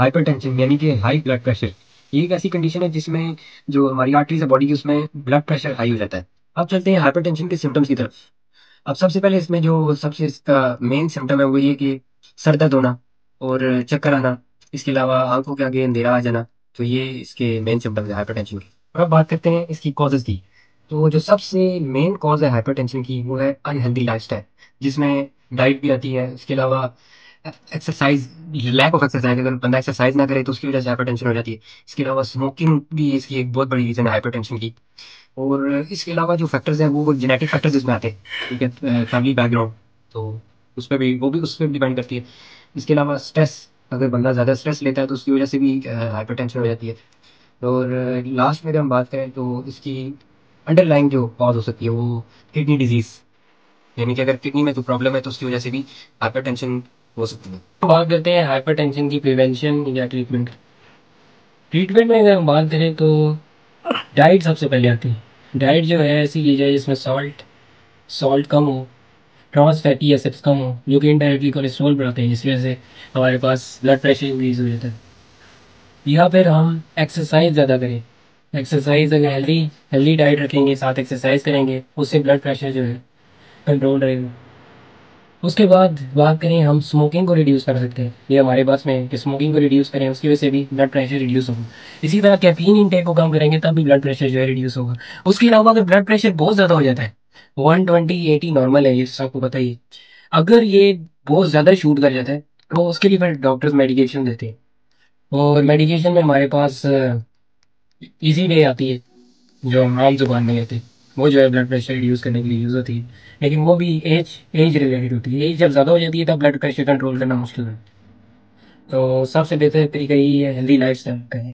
Hypertension यानी कि high blood pressure ये एक ऐसी कंडीशन है जिसमें जो हमारी आर्टरीज है बॉडी की, उसमें ब्लड प्रेशर हाई हो जाता है। अब चलते हैं हाइपरटेंशन के सिम्टम्स की तरफ़। अब सबसे पहले इसमें जो सबसे इसका मेन सिम्टम है, वो ये कि सर दर्द होना और चक्कर आना। इसके अलावा आँखों के आगे अंधेरा आ जाना तो ये इसके मेन सिम्टम्स है हाइपरटेंशन के। और अब बात करते हैं इसकी कॉजेज की। तो जो सबसे मेन कॉज है हाइपरटेंशन की, वो है अनहेल्दी लाइफस्टाइल जिसमें डाइट भी आती है। इसके अलावा एक्सरसाइज लैक ऑफ़ एक्सरसाइज अगर बंदा एक्सरसाइज ना करे तो उसकी वजह से हाइपरटेंशन हो जाती है। इसके अलावा स्मोकिंग भी इसकी एक बहुत बड़ी रीज़न है हाइपरटेंशन की। और इसके अलावा जो फैक्टर्स हैं, वो जेनेटिक फैक्टर्स इसमें आते हैं। ठीक है फैमिली बैकग्राउंड तो उस पर भी, वो भी, उस पर डिपेंड करती है। इसके अलावा स्ट्रेस अगर बंदा ज़्यादा स्ट्रेस लेता है तो उसकी वजह से भी हाइपरटेंशन हो जाती है। और लास्ट में अगर हम बात करें तो इसकी अंडरलाइंग जो कॉज हो सकती है, वो किडनी डिज़ीज़ यानी कि अगर किडनी में तो प्रॉब्लम है तो उसकी वजह से भी हाइपरटेंशन हो सकती है बात करते हैं हाइपरटेंशन की प्रिवेंशन या ट्रीटमेंट ट्रीटमेंट में अगर हम बात करें तो डाइट सबसे पहले आती है। डाइट जो है ऐसी ली जाए जिसमें सॉल्ट सॉल्ट कम हो ट्रांस फैटी एसिड्स कम हो, जो कि इनडायरेक्टली कोलेस्ट्रॉल बढ़ाते हैं जिस वजह से हमारे पास ब्लड प्रेशर इंक्रीज हो जाता है। या फिर हम एक्सरसाइज ज़्यादा करें। एक्सरसाइज अगर हेल्दी हेल्दी डाइट रखेंगे, साथ एक्सरसाइज करेंगे, उससे ब्लड प्रेशर जो है कंट्रोल रहेगा। उसके बाद बात करें हम स्मोकिंग को रिड्यूस कर सकते हैं। ये हमारे पास में कि स्मोकिंग को रिड्यूस करें, उसकी वजह से भी ब्लड प्रेशर रिड्यूस होगा। इसी तरह कैफीन इनटेक को कम करेंगे, तब भी ब्लड प्रेशर जो है रिड्यूस होगा। उसके अलावा अगर ब्लड प्रेशर बहुत ज़्यादा हो जाता है वन ट्वेंटी एटी नॉर्मल है, ये सबको पता ही अगर ये बहुत ज़्यादा शूट कर जाता है तो उसके लिए फिर डॉक्टर्स मेडिकेशन देते हैं। और मेडिकेशन में हमारे पास इजी वे आती है, जो हम आम ज़ुबान में कहते हैं। वो जो है ब्लड प्रेशर रिड्यूस करने के लिए यूज़ होती है। लेकिन वो भी एज एज रिलेटेड होती है। एज जब ज़्यादा हो जाती है, तब ब्लड प्रेशर कंट्रोल करना मुश्किल है। तो सबसे बेहतर तरीका यही है हेल्दी लाइफ स्टाइल का है